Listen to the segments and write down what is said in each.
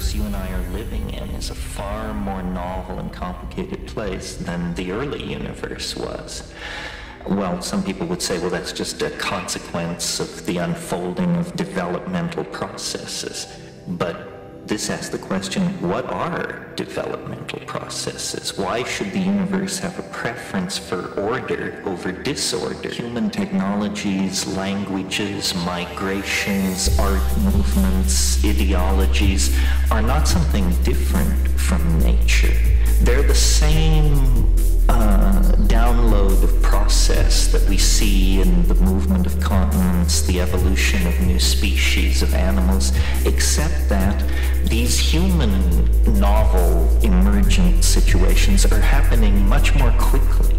universe you and I are living in is a far more novel and complicated place than the early universe was. Well, some people would say, well, that's just a consequence of the unfolding of developmental processes. But this asks the question, what are developmental processes? Why should the universe have a preference for order over disorder? Human technologies, languages, migrations, art movements, ideologies are not something different from nature. They're the same uh, download of process that we see in the movement of continents, the evolution of new species of animals, except that these human novel emergent situations are happening much more quickly.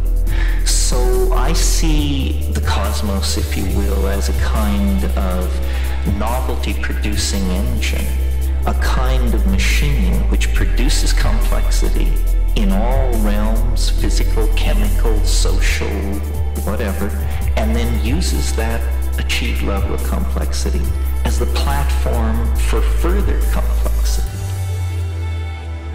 So I see the cosmos, if you will, as a kind of novelty producing engine, a kind of machine which produces complexity in all realms, physical, chemical, social, whatever, and then uses that achieved level of complexity as the platform for further complexity.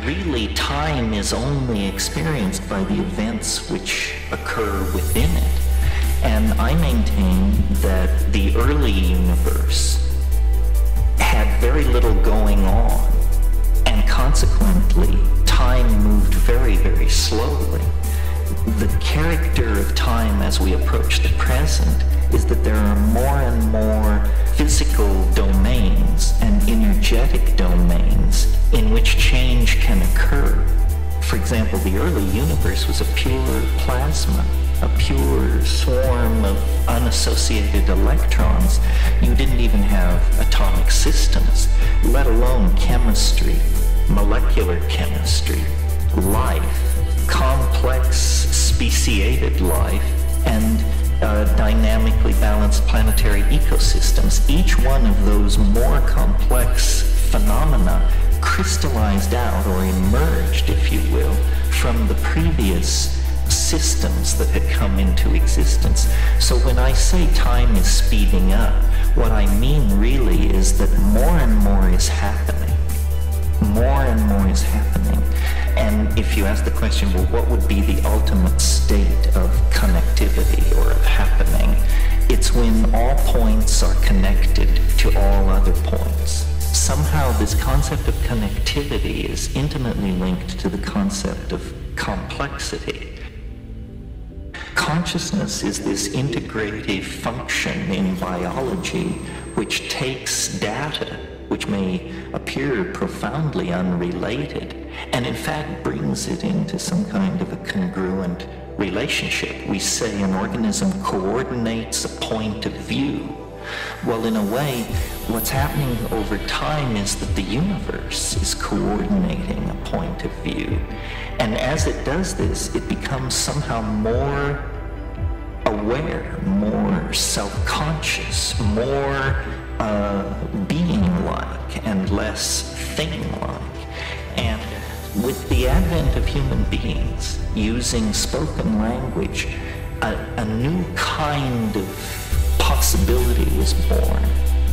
Really, time is only experienced by the events which occur within it. And I maintain that the early universe had very little going on, and consequently, time moved very, very slowly. The character of time as we approach the present is that there are more and more physical domains and energetic domains in which change can occur. For example, the early universe was a pure plasma, a pure swarm of unassociated electrons. You didn't even have atomic systems, let alone chemistry, molecular chemistry, life, complex speciated life, and uh, dynamically balanced planetary ecosystems. Each one of those more complex phenomena crystallized out or emerged, if you will, from the previous systems that had come into existence. So when I say time is speeding up, what I mean really is that more and more is happening more and more is happening. And if you ask the question, well, what would be the ultimate state of connectivity or of happening? It's when all points are connected to all other points. Somehow this concept of connectivity is intimately linked to the concept of complexity. Consciousness is this integrative function in biology which takes data which may appear profoundly unrelated, and in fact brings it into some kind of a congruent relationship. We say an organism coordinates a point of view. Well, in a way, what's happening over time is that the universe is coordinating a point of view. And as it does this, it becomes somehow more aware, more self-conscious, more uh, being-like and less thing-like. And with the advent of human beings using spoken language, a, a new kind of possibility was born.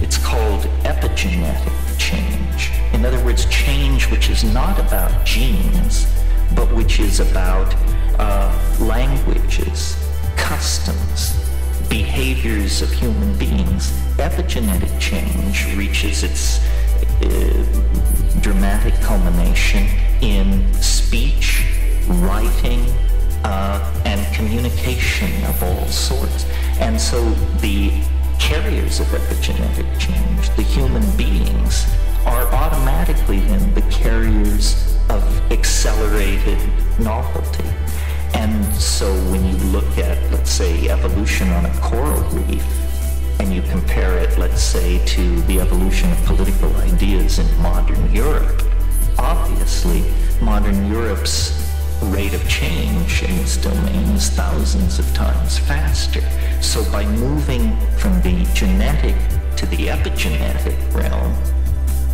It's called epigenetic change. In other words, change which is not about genes, but which is about uh, languages, customs, behaviors of human beings, epigenetic change reaches its uh, dramatic culmination in speech, writing, uh, and communication of all sorts. And so the carriers of epigenetic change, the human beings, are automatically then the carriers of accelerated novelty. So when you look at, let's say, evolution on a coral reef, and you compare it, let's say, to the evolution of political ideas in modern Europe, obviously modern Europe's rate of change in its domain is thousands of times faster. So by moving from the genetic to the epigenetic realm,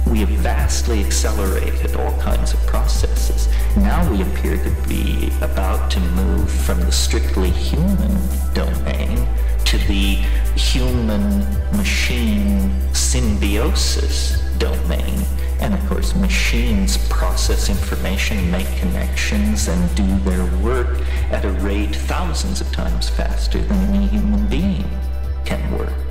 we have vastly accelerated all kinds of processes. Now we appear to be about to move from the strictly human domain to the human-machine symbiosis domain. And And of course, machines process information, make connections, and do their work at a rate thousands of times faster than any human being can work.